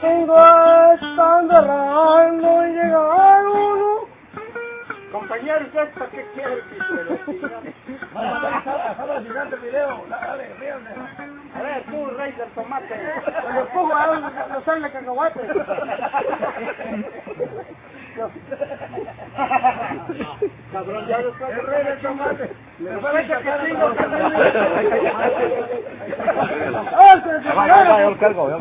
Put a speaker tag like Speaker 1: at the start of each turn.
Speaker 1: Tengo estando errando y llegar uno.
Speaker 2: Compañero, ¿usted para qué quiere
Speaker 1: el video. Dale.
Speaker 2: A ver, tú, rey del tomate.
Speaker 1: Le pongo a los sale cacahuate.
Speaker 2: Cabrón, ya después
Speaker 1: El rey del tomate.
Speaker 2: Le fue que chingo, que
Speaker 1: ¡Ah, se
Speaker 3: cargo, yo.